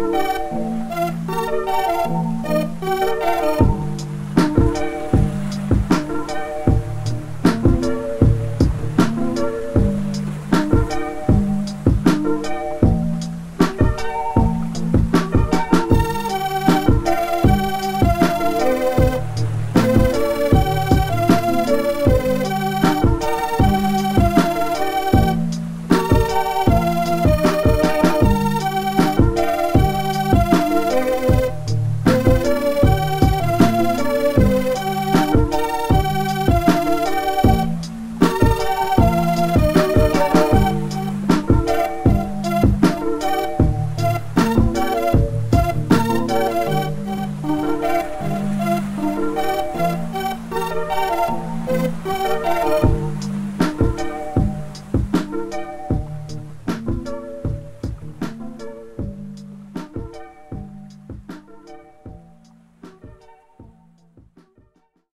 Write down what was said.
Música